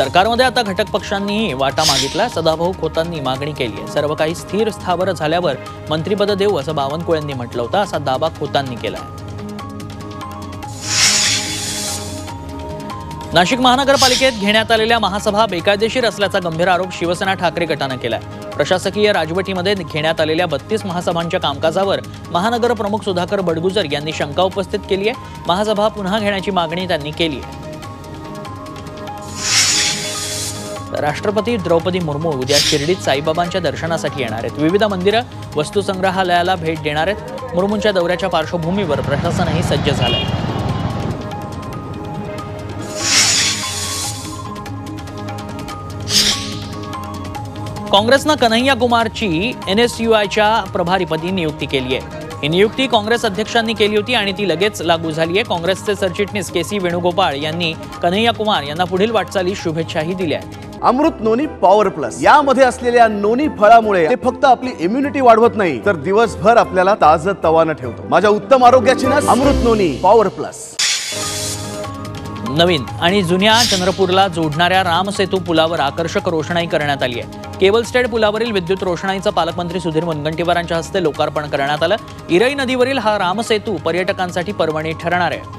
सरकारमध्ये आता घटक पक्षांनीही वाटा मागितला. सदाभाऊ खोतांनी मागणी केली आहे. सर्व काही स्थिर स्थावर झाल्यावर मंत्रिपद देऊ असं बावनकुळेंनी म्हटलं होतं. असा दावा खोतांनी केला आहे नाशिक महानगरपालिकेत घेण्यात आलेल्या महासभा बेकायदेशीर असल्याचा गंभीर आरोप शिवसेना ठाकरे गटानं केलाय. प्रशासकीय राजवटीमध्ये घेण्यात आलेल्या बत्तीस महासभांच्या कामकाजावर महानगर प्रमुख सुधाकर बडगुजर यांनी शंका उपस्थित केली आहे. महासभा पुन्हा घेण्याची मागणी त्यांनी केली आहे. राष्ट्रपती द्रौपदी मुर्मू उद्या शिर्डीत साईबाबांच्या दर्शनासाठी येणार आहेत. विविध मंदिरं वस्तुसंग्रहालयाला भेट देणार आहेत. मुर्मूंच्या दौऱ्याच्या पार्श्वभूमीवर प्रशासनही सज्ज झालं आहे काँग्रेसनं कन्हैया कुमारची एन एस यू आयच्या प्रभारीपदी नियुक्ती केली आहे. ही नियुक्ती काँग्रेस अध्यक्षांनी केली होती आणि ती लगेच लागू झाली आहे. काँग्रेसचे सरचिटणीस के सी वेणुगोपाळ यांनी कन्हैया कुमार यांना पुढील वाटचाली शुभेच्छाही दिल्या आहेत. Amrut noni power plus. यामध्ये असलेल्या नोनी फळामुळे ते फक्त आपली इम्युनिटी वाढवत नाही तर दिवसभर आपल्याला ताज तवानं ठेवतो. माझ्या उत्तम आरोग्याची ना अमृत नोनी पॉवर प्लस. नवीन आणि जुन्या चंद्रपूरला जोडणाऱ्या रामसेतू पुलावर आकर्षक रोषणाई करण्यात आली आहे. केबल स्टेड पुलावरील विद्युत रोषणाईचं पालकमंत्री सुधीर मुनगंटीवारांच्या हस्ते लोकार्पण करण्यात आलं. इरई नदीवरील हा रामसेतू पर्यटकांसाठी पर्वणी ठरणार आहे.